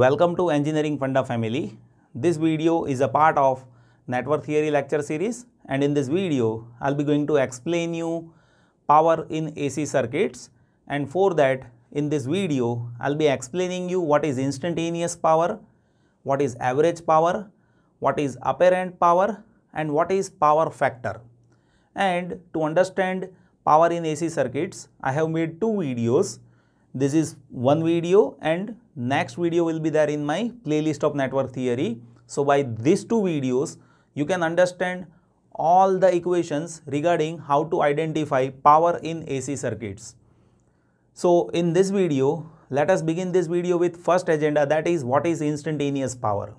Welcome to Engineering Funda family. This video is a part of Network Theory lecture series and in this video I'll be going to explain you power in AC circuits and for that in this video I'll be explaining you what is instantaneous power, what is average power, what is apparent power and what is power factor. And to understand power in AC circuits I have made two videos this is one video and next video will be there in my playlist of network theory. So by these two videos, you can understand all the equations regarding how to identify power in AC circuits. So in this video, let us begin this video with first agenda that is what is instantaneous power.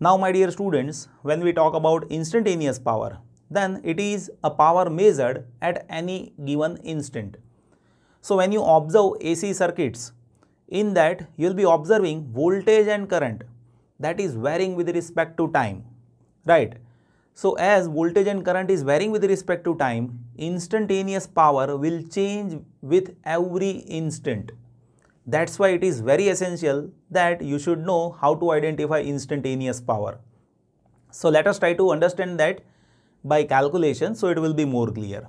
Now my dear students, when we talk about instantaneous power, then it is a power measured at any given instant. So when you observe AC circuits, in that you will be observing voltage and current that is varying with respect to time, right. So as voltage and current is varying with respect to time, instantaneous power will change with every instant. That's why it is very essential that you should know how to identify instantaneous power. So let us try to understand that by calculation so it will be more clear.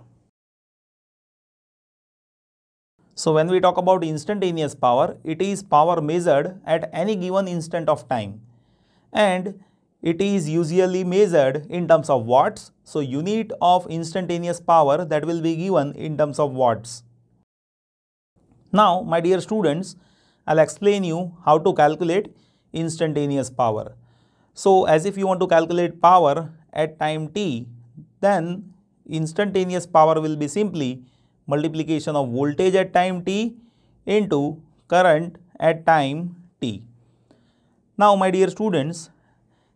So when we talk about instantaneous power, it is power measured at any given instant of time and it is usually measured in terms of watts. So unit of instantaneous power that will be given in terms of watts. Now my dear students, I'll explain you how to calculate instantaneous power. So as if you want to calculate power at time t, then instantaneous power will be simply multiplication of voltage at time t into current at time t. Now my dear students,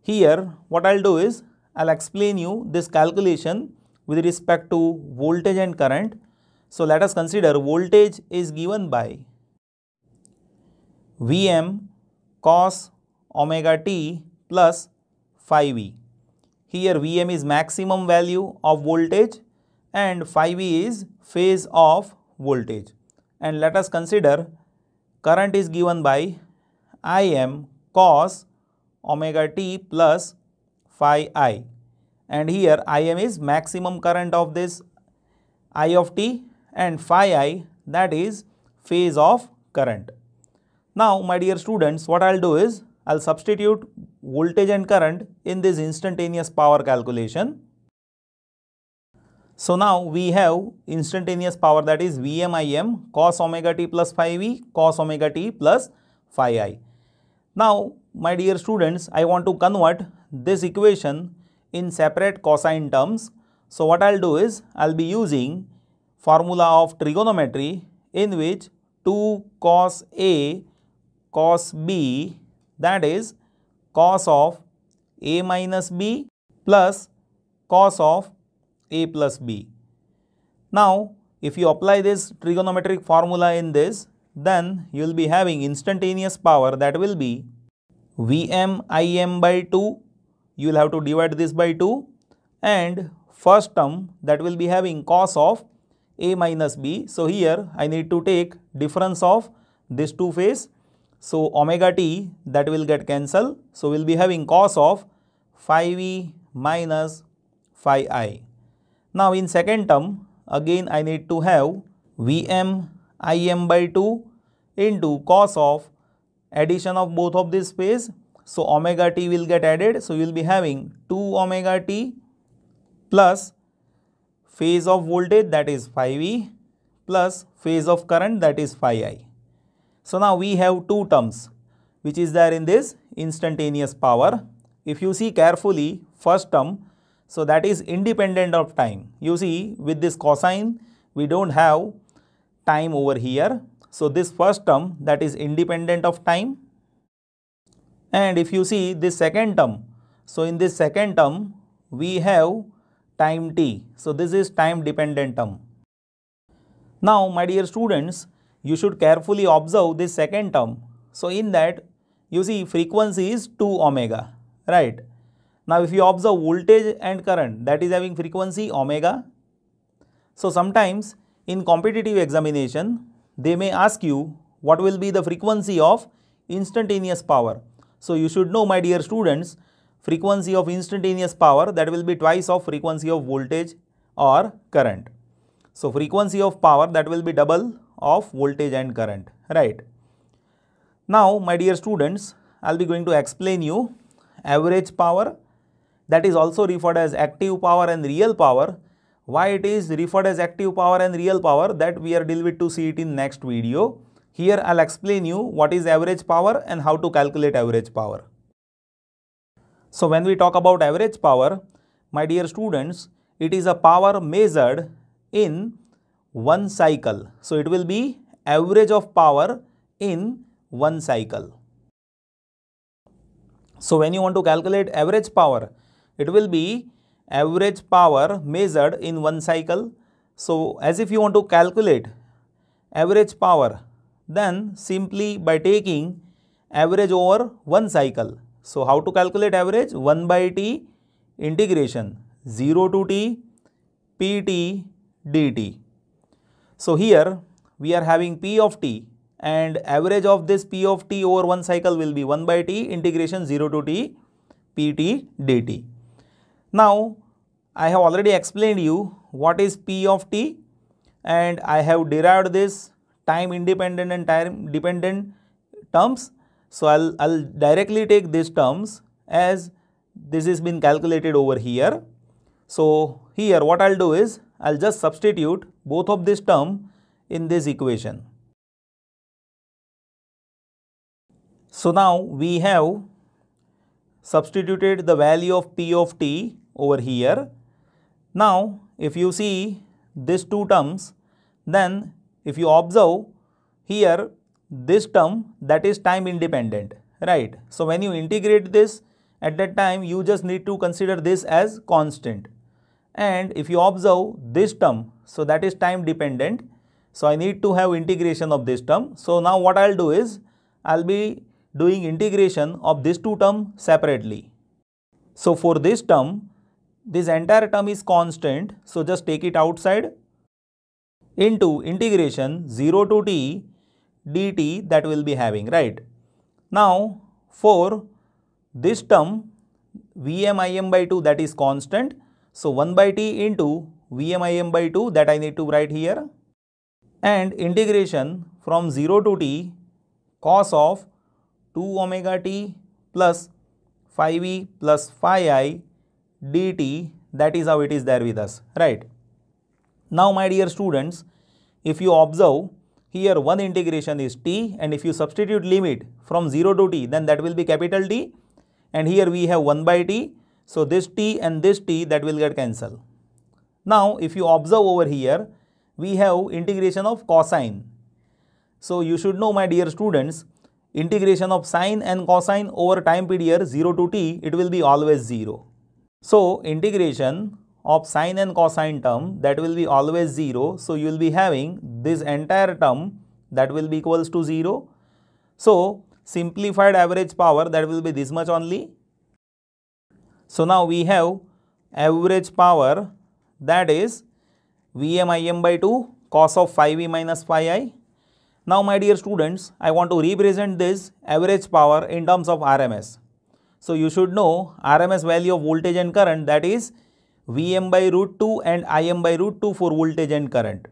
here what I'll do is I'll explain you this calculation with respect to voltage and current. So let us consider voltage is given by Vm cos omega t plus phi v. Here Vm is maximum value of voltage and phi e is phase of voltage. And let us consider current is given by Im cos omega t plus phi i. And here Im is maximum current of this I of t and phi i that is phase of current. Now my dear students what I will do is I will substitute voltage and current in this instantaneous power calculation so now we have instantaneous power that is Vm cos omega t plus phi v cos omega t plus phi i. Now my dear students I want to convert this equation in separate cosine terms. So what I will do is I will be using formula of trigonometry in which 2 cos A cos B that is cos of A minus B plus cos of a plus b. Now, if you apply this trigonometric formula in this, then you will be having instantaneous power that will be Vm Im by 2, you will have to divide this by 2 and first term that will be having cos of a minus b. So, here I need to take difference of this two phase. So, omega t that will get cancelled. So, we will be having cos of phi v minus phi i. Now in second term again I need to have Vm Im by 2 into cos of addition of both of this phase. So omega t will get added. So you will be having 2 omega t plus phase of voltage that is phi v plus phase of current that is phi i. So now we have two terms which is there in this instantaneous power. If you see carefully first term so that is independent of time. You see with this cosine we do not have time over here. So this first term that is independent of time and if you see this second term. So in this second term we have time t. So this is time dependent term. Now my dear students you should carefully observe this second term. So in that you see frequency is 2 omega right now if you observe voltage and current that is having frequency omega. So sometimes in competitive examination they may ask you what will be the frequency of instantaneous power. So you should know my dear students frequency of instantaneous power that will be twice of frequency of voltage or current. So frequency of power that will be double of voltage and current, right. Now my dear students, I will be going to explain you average power that is also referred as active power and real power. Why it is referred as active power and real power that we are deal with to see it in next video. Here I'll explain you what is average power and how to calculate average power. So when we talk about average power, my dear students, it is a power measured in one cycle. So it will be average of power in one cycle. So when you want to calculate average power, it will be average power measured in one cycle. So as if you want to calculate average power, then simply by taking average over one cycle. So how to calculate average? 1 by t integration 0 to t pt dt. So here we are having p of t and average of this p of t over one cycle will be 1 by t integration 0 to t pt dt. Now I have already explained you what is p of t and I have derived this time independent and time dependent terms so I'll, I'll directly take these terms as this has been calculated over here. So here what I'll do is I'll just substitute both of this term in this equation. So now we have substituted the value of P of t over here. Now if you see these two terms then if you observe here this term that is time independent, right. So, when you integrate this at that time you just need to consider this as constant and if you observe this term, so that is time dependent. So, I need to have integration of this term. So, now what I will do is I will be doing integration of this two terms separately. So, for this term this entire term is constant. So, just take it outside into integration 0 to t dt that will be having, right. Now, for this term Vm Im by 2 that is constant. So, 1 by t into Vm Im by 2 that I need to write here and integration from 0 to t cos of 2 omega t plus phi v plus phi i dt that is how it is there with us, right. Now, my dear students, if you observe here one integration is t and if you substitute limit from 0 to t then that will be capital T and here we have 1 by t. So this t and this t that will get cancelled. Now if you observe over here we have integration of cosine. So you should know my dear students integration of sine and cosine over time period 0 to t it will be always 0. So integration of sine and cosine term that will be always 0. So, you will be having this entire term that will be equals to 0. So, simplified average power that will be this much only. So, now we have average power that is Vm Im by 2 cos of phi v minus phi i. Now, my dear students, I want to represent this average power in terms of RMS. So, you should know RMS value of voltage and current that is Vm by root 2 and Im by root 2 for voltage and current.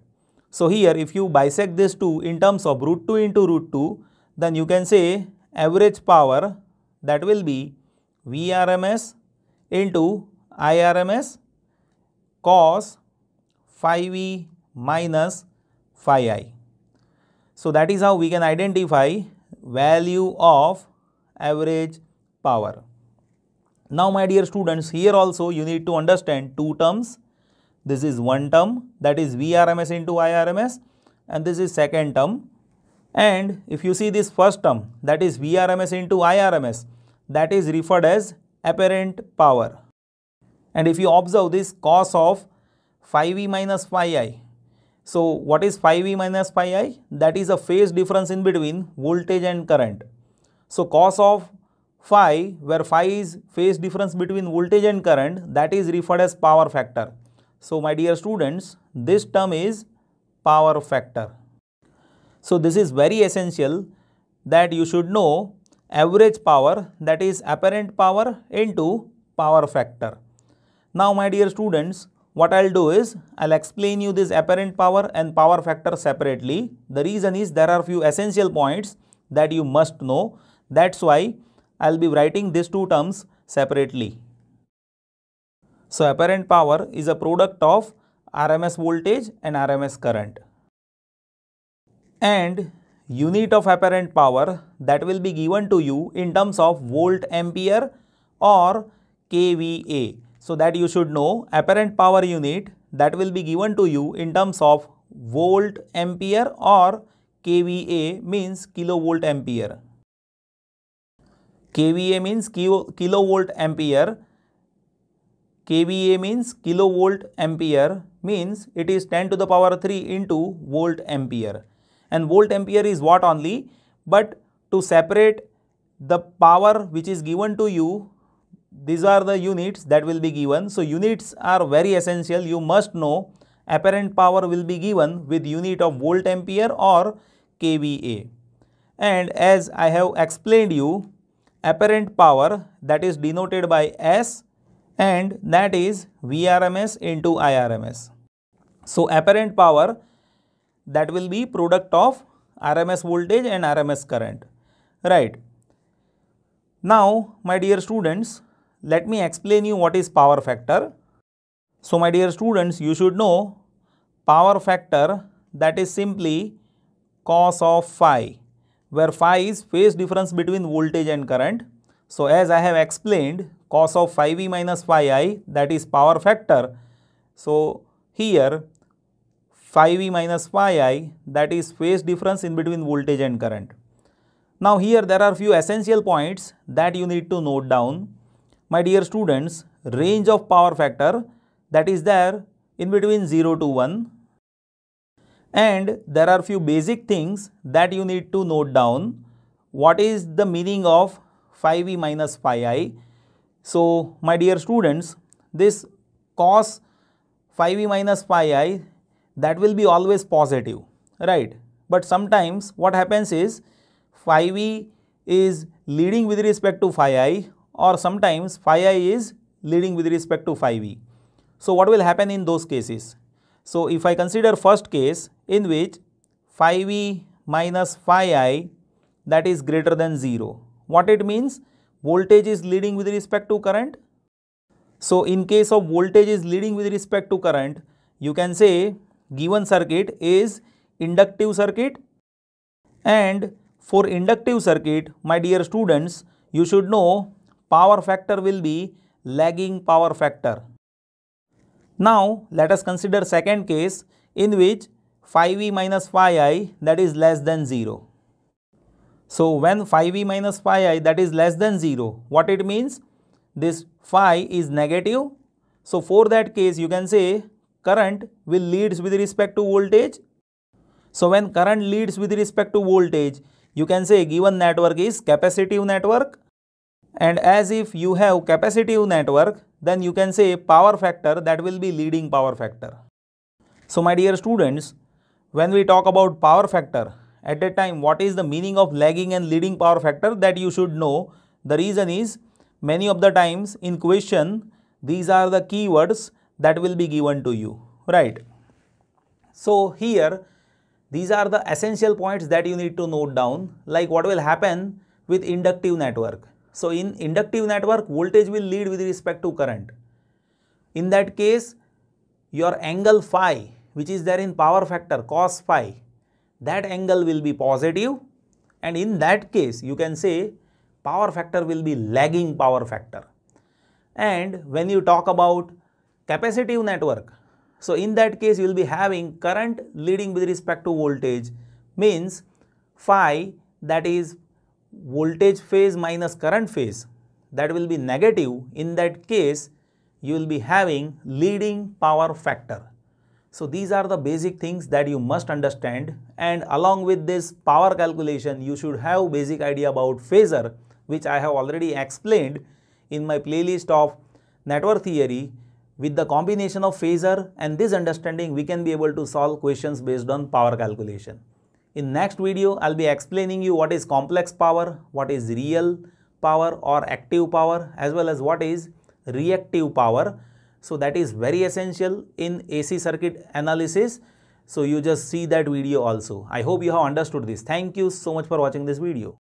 So here if you bisect this two in terms of root 2 into root 2 then you can say average power that will be Vrms into Irms cos phi v minus phi i. So that is how we can identify value of average power. Now my dear students, here also you need to understand two terms. This is one term that is Vrms into Irms and this is second term. And if you see this first term that is Vrms into Irms that is referred as apparent power. And if you observe this cos of phi v minus phi i. So what is phi v minus phi i? That is a phase difference in between voltage and current. So cos of phi where phi is phase difference between voltage and current that is referred as power factor. So my dear students this term is power factor. So this is very essential that you should know average power that is apparent power into power factor. Now my dear students, what I'll do is I'll explain you this apparent power and power factor separately. The reason is there are few essential points that you must know. That's why I'll be writing these two terms separately. So apparent power is a product of RMS voltage and RMS current. And unit of apparent power that will be given to you in terms of volt ampere or kVA. So that you should know apparent power unit that will be given to you in terms of volt ampere or kVA means kilovolt ampere. kVA means kilo, kilovolt ampere. kVA means kilovolt ampere means it is 10 to the power 3 into volt ampere and volt ampere is what only but to separate the power which is given to you these are the units that will be given. So, units are very essential you must know apparent power will be given with unit of volt ampere or kVA. And as I have explained you apparent power that is denoted by S and that is Vrms into Irms. So, apparent power that will be product of RMS voltage and RMS current, right. Now, my dear students, let me explain you what is power factor. So, my dear students, you should know power factor that is simply cos of phi, where phi is phase difference between voltage and current. So, as I have explained, cos of phi v minus phi i that is power factor. So, here phi v minus phi i that is phase difference in between voltage and current. Now here there are few essential points that you need to note down. My dear students, range of power factor that is there in between 0 to 1 and there are few basic things that you need to note down. What is the meaning of phi v minus phi i? So my dear students, this cos phi v minus phi i that will be always positive, right? But sometimes what happens is phi v is leading with respect to phi i or sometimes phi i is leading with respect to phi v. So what will happen in those cases? So if I consider first case in which phi v minus phi i that is greater than 0. What it means? Voltage is leading with respect to current. So in case of voltage is leading with respect to current, you can say given circuit is inductive circuit and for inductive circuit my dear students you should know power factor will be lagging power factor. Now let us consider second case in which phi v minus phi i that is less than 0. So when phi v minus phi i that is less than 0 what it means this phi is negative. So for that case you can say current will leads with respect to voltage. So when current leads with respect to voltage, you can say given network is capacitive network and as if you have capacitive network then you can say power factor that will be leading power factor. So my dear students, when we talk about power factor, at that time what is the meaning of lagging and leading power factor that you should know. The reason is many of the times in question these are the keywords that will be given to you, right. So here these are the essential points that you need to note down like what will happen with inductive network. So in inductive network voltage will lead with respect to current. In that case your angle phi which is there in power factor cos phi that angle will be positive and in that case you can say power factor will be lagging power factor. And when you talk about capacitive network. So in that case you will be having current leading with respect to voltage means phi that is voltage phase minus current phase that will be negative in that case you will be having leading power factor. So these are the basic things that you must understand and along with this power calculation you should have basic idea about phasor which I have already explained in my playlist of network theory with the combination of phasor and this understanding we can be able to solve questions based on power calculation. In next video, I'll be explaining you what is complex power, what is real power or active power as well as what is reactive power. So that is very essential in AC circuit analysis. So you just see that video also. I hope you have understood this. Thank you so much for watching this video.